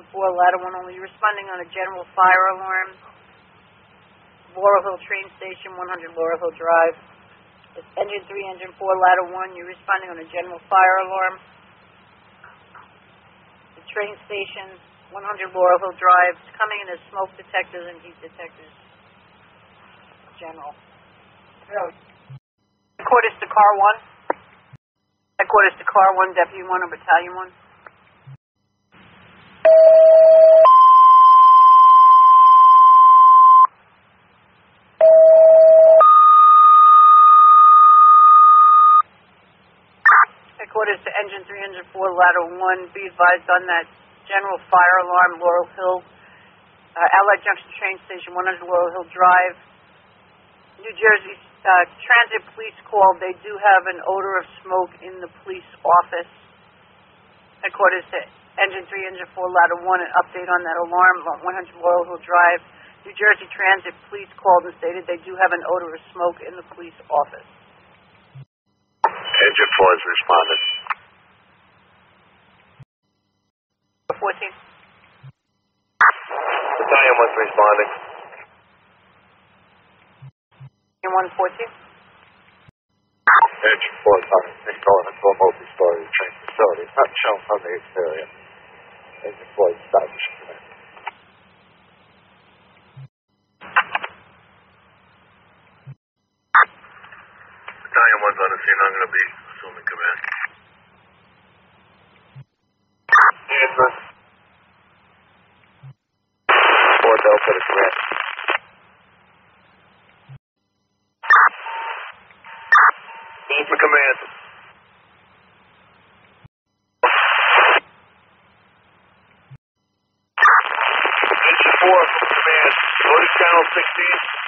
engine 4, ladder 1 only. Responding on a general fire alarm. Laurel Hill train station, 100 Laurel Hill Drive. It's engine 3, engine 4, ladder 1. You're responding on a general fire alarm. The train station, 100 Laurel Hill Drive. It's coming in as smoke detectors and heat detectors. General. Headquarters to car 1. Headquarters to car 1, deputy 1 or battalion 1. Headquarters to engine 3, engine 4, ladder 1. Be advised on that general fire alarm, Laurel Hill, uh, Allied Junction train station, 100 Laurel Hill Drive. New Jersey uh, Transit Police called. They do have an odor of smoke in the police office. Headquarters to engine 3, engine 4, ladder 1. An update on that alarm, 100 Laurel Hill Drive. New Jersey Transit Police called and stated they do have an odor of smoke in the police office. Engine 4 has responded. 14. Battalion 1's responding. In 114. Engine 4 is on a full multi-story train facility. It's not shown from the exterior. Engine 4 is establishing command. Battalion 1's on the scene. I'm going to be assuming command. Answer. 4 Delta to command. Call for command. Engine 4 from command. Go to channel 16.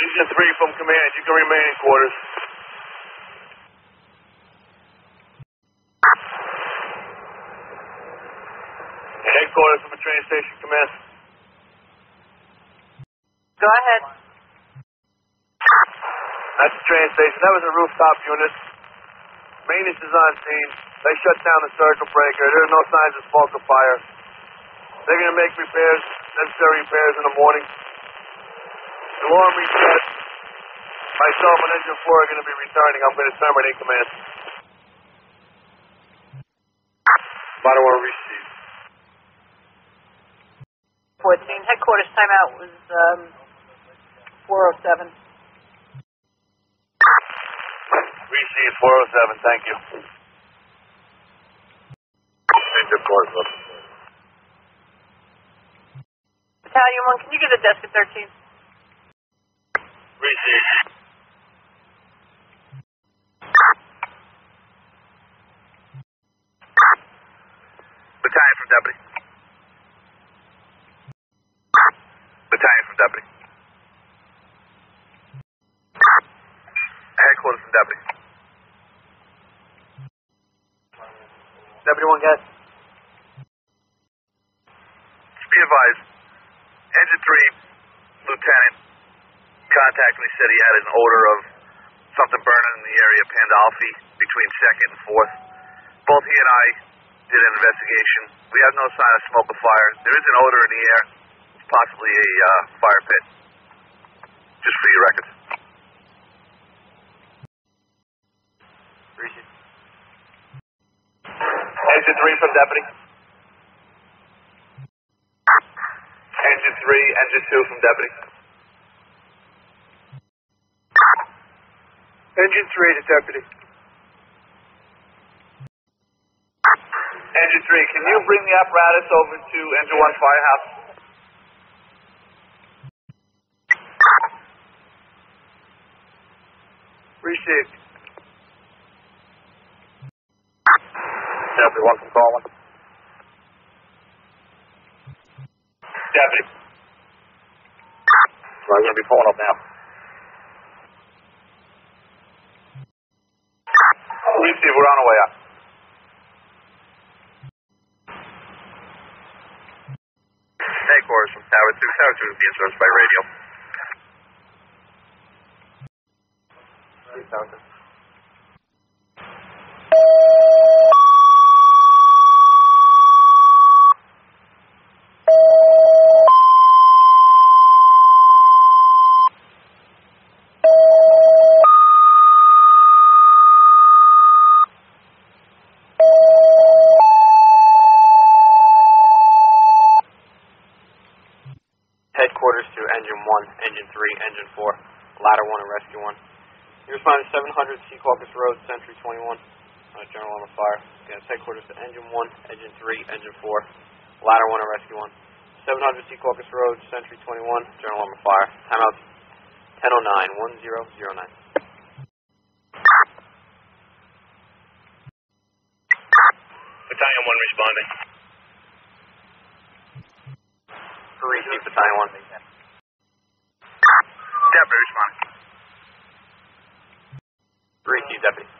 Engine 3 from command. You can remain in quarters. Headquarters from the train station, command. Go ahead. That's the train station. That was a rooftop unit. Maintenance is on scene. They shut down the circuit breaker. There are no signs of smoke or fire. They're going to make repairs, necessary repairs in the morning. Alarm reset. Myself and Engine 4 are going to be returning. I'm going to terminate command. Bottom one received. 14. Headquarters timeout was um, 407. Received 407. Thank you. Engine 4. Battalion 1, can you get a desk at 13? Received. Battalion from deputy. Battalion from deputy. Headquarters from deputy. Deputy one guys. Be advised, engine three, lieutenant, contacted me said he had an odor of something burning in the area of Pandolfi between second and fourth. Both he and I did an investigation. We have no sign of smoke or fire. There is an odor in the air. It's possibly a uh, fire pit. Just for your records. Engine three from deputy. Engine three, engine two from deputy. Engine three to deputy. Engine three, can you bring the apparatus over to engine one firehouse? Received. Deputy one from calling. Deputy. So I'm going to be pulling up now. Receive, we're on our way up. Headquarters from Tower 2. Tower 2 is being serviced by radio. 3000. 1, Engine 3, Engine 4, Ladder 1, and Rescue 1. You respond to 700 Secaucus Road, Century 21, uh, General on the fire. Again, headquarters to Engine 1, Engine 3, Engine 4, Ladder 1, and Rescue 1. 700 Secaucus Road, Century 21, General on the fire. Timeout 1009, 1009. Battalion 1 responding. Repeat Battalion 1. Deputy responding. Receive Deputy.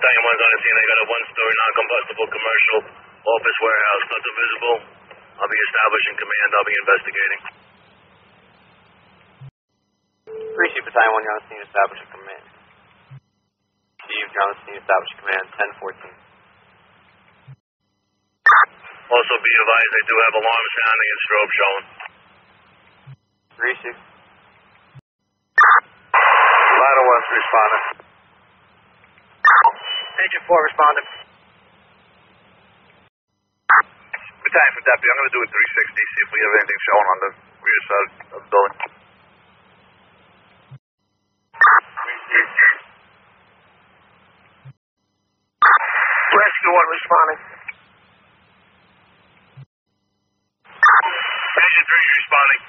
Battalion 1's on the scene. They got a one-story non-combustible commercial office warehouse. Nothing visible. I'll be establishing command. I'll be investigating. Receive Battalion 1, you're on the scene, establish command. Receive, you're on the scene, establish command, 1014. Also be advised they do have alarms sounding and strobe showing. Receive. Ladder 1's responding. Agent 4 responded. Battalion for deputy. I'm going to do a 360, see if we have anything showing on the rear side of the building. Rescue 1 responding. Engine 3 is responding.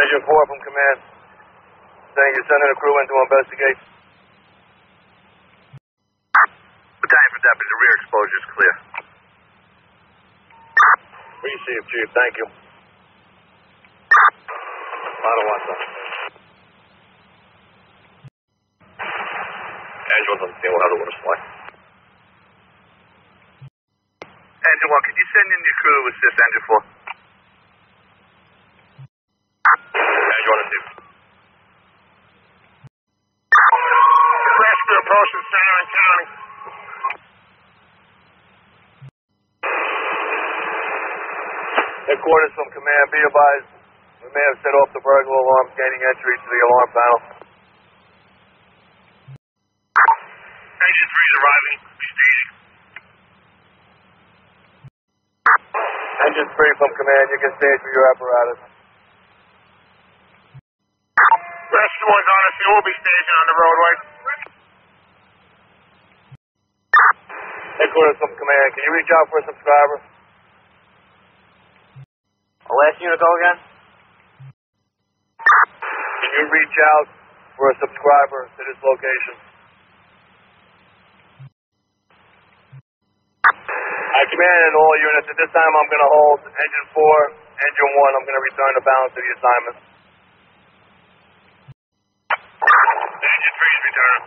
Agent 4 from command. Saying you're sending a crew in to investigate. Battalion for deputy. The rear exposure is clear. Receive, Chief. Thank you. Ladder 1, sir. Angelo's on the scene. We'll have the water supply. Engine 1, could you send in your crew to assist engine 4? Engine 1 and 2. Rescue approaching center and county. Headquarters from command. Be advised, we may have set off the burglar alarms gaining entry to the alarm panel. Engine 3 is arriving. Be staging. Engine 3 from command. You can stage for your apparatus. Rescue 1's on us. We'll be staging on the roadway. Headquarters from command. Can you reach out for a subscriber? The last unit go again? Can you reach out for a subscriber to this location? I command in all units. At this time, I'm going to hold engine 4, engine 1. I'm going to return the balance of the assignment. Engine 3 is returning.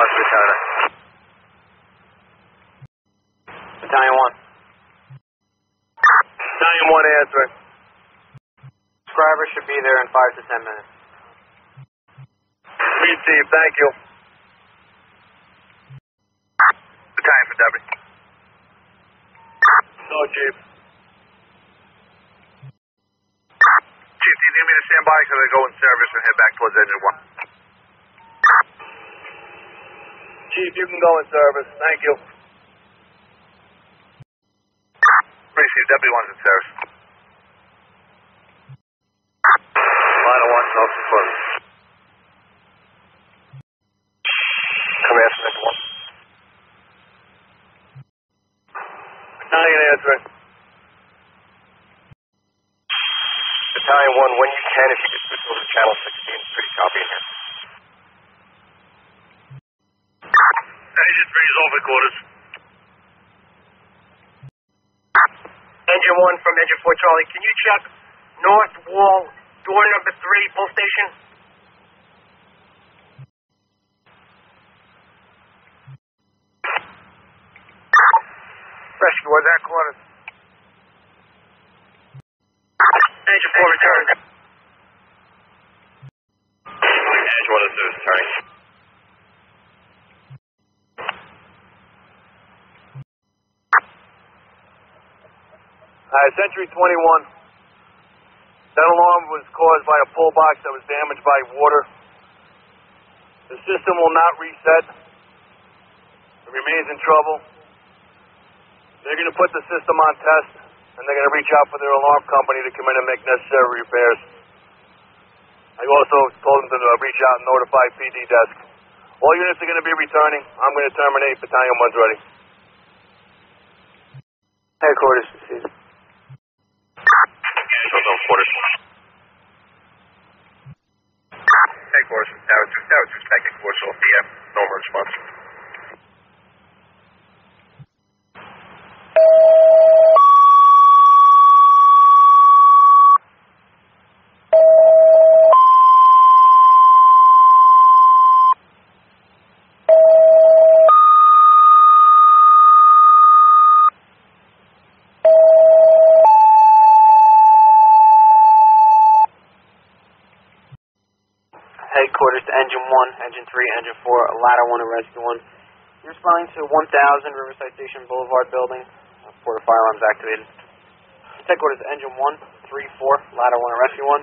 Let's return it. Battalion 1. Battalion 1 answering. Subscriber should be there in 5 to 10 minutes. Receive. Thank you. Battalion. No, Chief. Chief, do you need me to stand by because I go in service and head back towards engine 1? Chief, you can go in service. Thank you. Receive. Deputy 1's in service. Ladder 1, self-confirmed. Command from engine 1. Battalion answering. Battalion 1, when you can, if you could switch over to channel 16, it's pretty choppy in here. Engine 3 is over quarters. Engine 1 from Engine 4 Charlie, can you check north wall, door number 3, pull station? Rescue one, headquarters. Engine 4 return. Engine 1 is returning. Uh, Century 21. That alarm was caused by a pull box that was damaged by water. The system will not reset. It remains in trouble. They're going to put the system on test, and they're going to reach out for their alarm company to come in and make necessary repairs. I also told them to uh, reach out and notify PD desk. All units are going to be returning. I'm going to terminate. Battalion 1's ready. Proceed. 1 quarters. Headquarters, Tower 2, Tower 2's back at course off uh, response. 1, Engine 3, Engine 4, Ladder 1, and Rescue 1. You're responding to 1000 Riverside Station Boulevard building. Port of fire alarms activated. Headquarters to Engine 1, 3, 4, Ladder 1, and Rescue 1.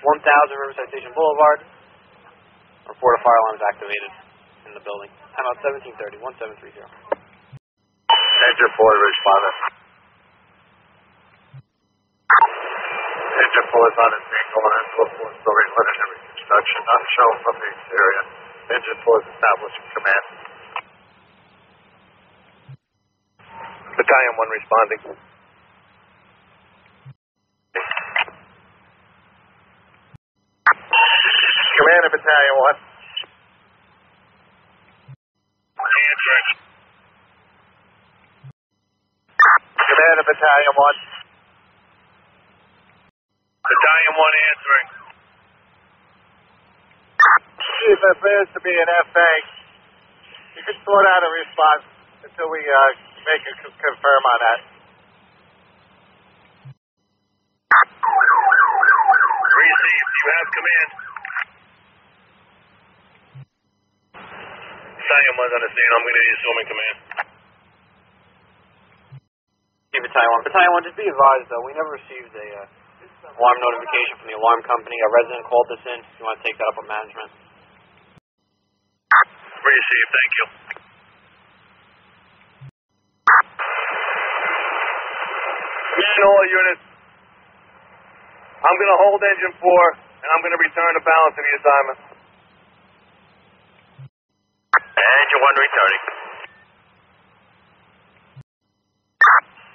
1000 Riverside Station Boulevard. Report of fire alarms activated in the building. Time out 1730, 1730. Engine 4 responded. Engine 4 is on its main going into a four-story preliminary construction, not shown from the exterior. Engine 4 is establishing command. Battalion 1 responding. Commander Battalion 1. Answering. Commander Battalion 1. Battalion 1 answering. Chief, it appears to be an FA. You can sort out a response until we uh, make a c- confirm on that. Received. You have command. Battalion 1's on the scene. I'm going to be assuming command. Hey, Battalion 1. Battalion 1, just be advised, though, we never received a uh, alarm notification from the alarm company. A resident called this in. You want to take that up with management. Received. Thank you. Command all units. I'm going to hold engine 4, and I'm going to return the balance of the assignment. Engine 1 returning.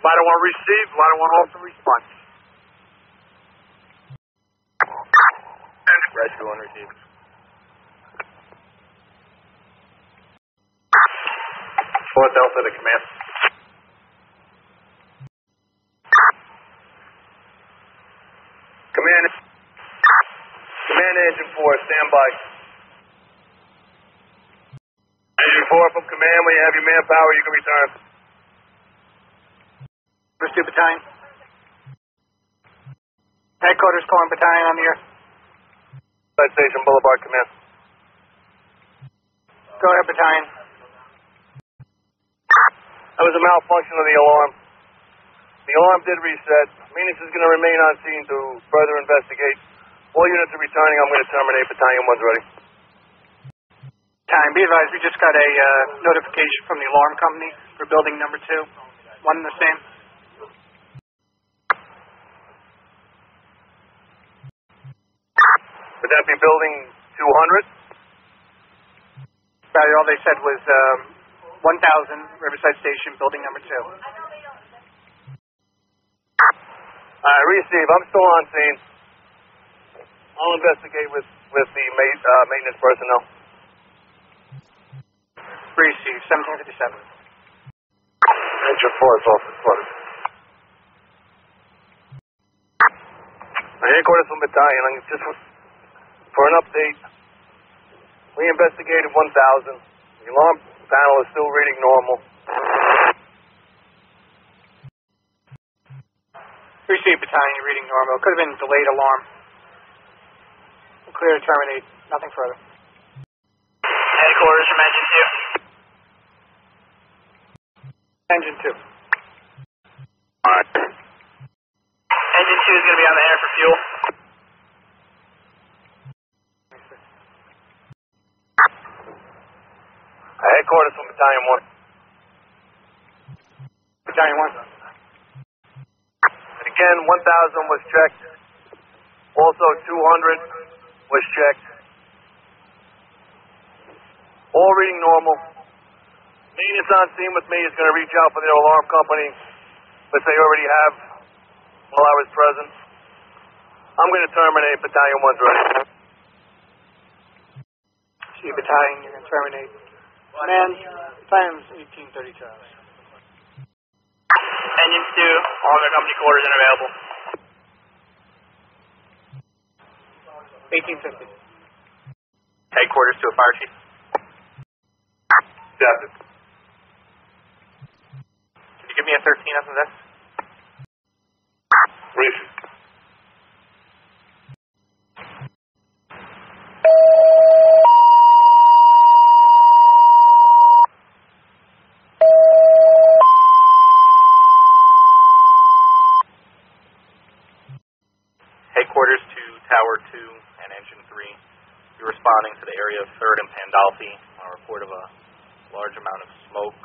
Ladder 1 received, ladder 1 also response. Rescue 1 received. Four Delta to command. Command, command engine 4, stand by. Engine 4 from command, when you have your manpower, you can return. Pursuit Battalion. Headquarters calling Battalion on the air. Side Station Boulevard, command. Go ahead, Battalion. That was a malfunction of the alarm. The alarm did reset. Venus is going to remain on scene to further investigate. All units are returning. I'm going to terminate. Battalion 1's ready. Time. Be advised, we just got a uh, notification from the alarm company for building number two. One and the same. That be building 200? Sorry, all they said was um, 1000 Riverside Station, building number two. All right, receive. I'm still on scene. I'll investigate with, with the ma- uh, maintenance personnel. Receive 1757. Engine 4 is off the quarters. Headquarters from battalion. I'm just for an update, we investigated 1,000. The alarm panel is still reading normal. Received battalion reading normal. Could have been delayed alarm. Clear to terminate. Nothing further. Headquarters from Engine 2. Engine 2. All right. Engine 2 is going to be on the air for fuel. Uh, headquarters from Battalion 1. Battalion 1. Again, 1,000 was checked. Also, 200 was checked. All reading normal. Maintenance on scene with me is going to reach out for their alarm company, which they already have while I was present. I'm going to terminate Battalion 1's ready. See battalion, you're going to terminate. Man, battalion's 1832 hours. Engine two, all their company quarters are available. 1850. Headquarters to a fire chief. Captain. Can you give me a 13 after this? Reese. Headquarters to Tower 2 and Engine 3. You're responding to the area of 3rd and Pandolfi on a report of a large amount of smoke.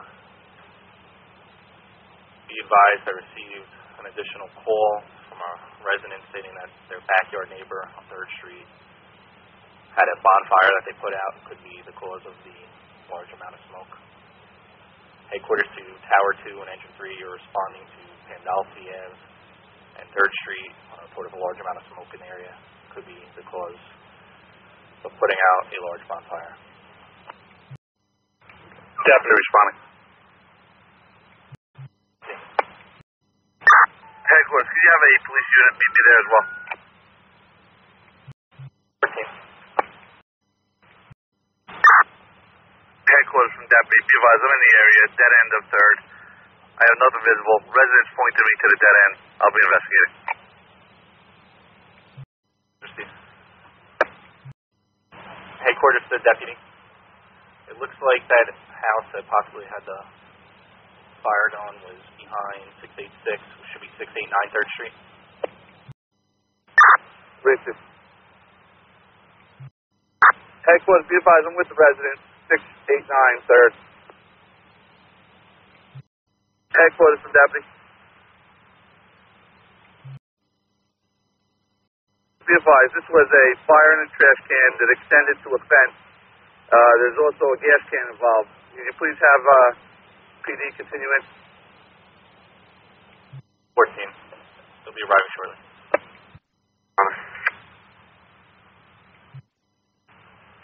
Be advised I received an additional call from a resident stating that their backyard neighbor on 3rd Street had a bonfire that they put out could be the cause of the large amount of smoke. Headquarters to Tower 2 and Engine 3, you're responding to Pandolfi and Third Street on a report of a large amount of smoke in the area could be the cause of putting out a large bonfire. Deputy responding. Headquarters, could you have a police unit meet me there as well? 14. Headquarters from Deputy, be advised, I'm in the area, dead end of third. I have nothing visible. Residents pointed me to the dead end. I'll be investigating. Headquarters to the deputy. It looks like that house that possibly had the fire going was behind 686, which should be 689 Third Street. Reese. Headquarters, be advised, I'm with the resident, 689 third. Headquarters from Deputy. Be advised, this was a fire in a trash can that extended to a fence. Uh, there's also a gas can involved. Can you please have, uh, PD continue in? 14. They'll be arriving shortly.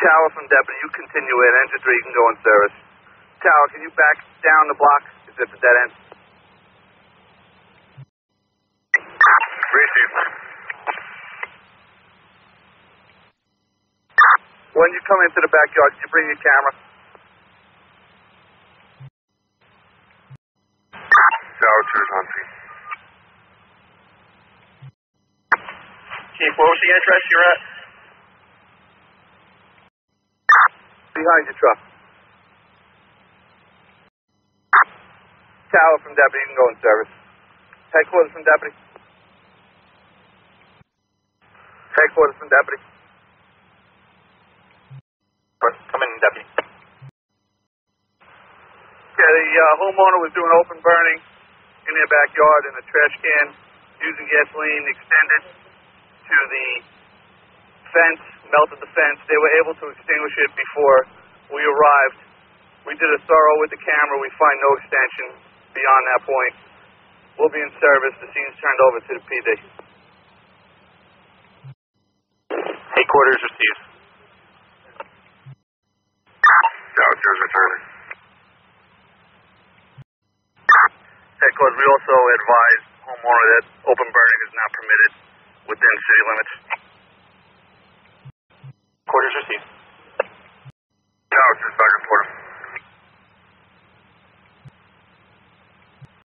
Tower from Deputy, you continue in. Engine 3, you can go in service. Tower, can you back down the block? It's at the dead end. Reese. When you come into the backyard, can you bring your camera? Tower 2 is on scene. Chief, what was the address you're at? Behind your truck. Tower from Deputy, you can go in service. Headquarters from Deputy. Headquarters from Deputy. Deputy. Yeah, the uh, homeowner was doing open burning in their backyard in a trash can using gasoline extended to the fence, melted the fence. They were able to extinguish it before we arrived. We did a thorough with the camera. We find no extension beyond that point. We'll be in service. The scene's turned over to the PD. Headquarters received. passengers returning. Echoes, we also advise homeowner that open burning is not permitted within city limits. Quarters received. Towers, back and.